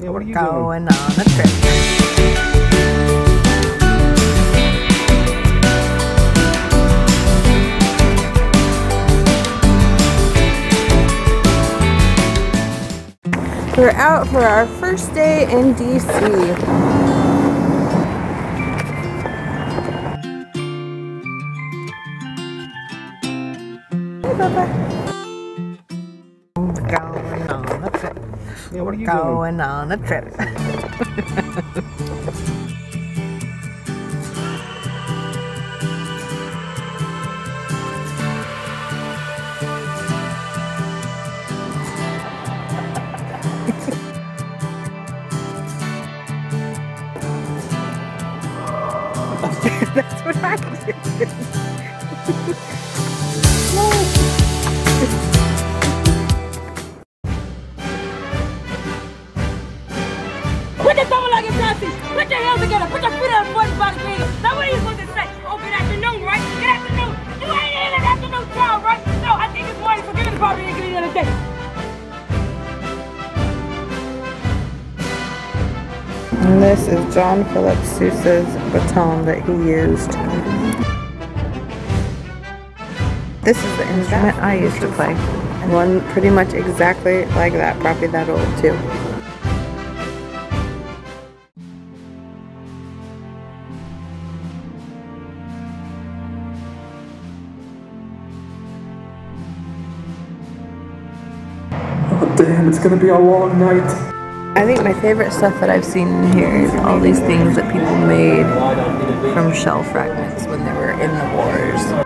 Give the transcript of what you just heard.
Yeah, you Going on a trip. We're out for our first day in DC. Hey, Bubba. Going on a trip. Yeah, are you doing? Going on a trip. That's what I did. Your thumb like a Nazi. Put your hands together. Put your feet on the boy's body bigger. Now what are you supposed to say? Oh, good afternoon, right? Good afternoon. You ain't in an afternoon child, right? No, I think it's morning. Forgive me the problem. You give me the other day. And this is John Philip Sousa's baton that he used. This is the instrument I used to play. One pretty much exactly like that, probably that old too. Damn, it's gonna be a long night. I think my favorite stuff that I've seen in here is all these things that people made from shell fragments when they were in the wars.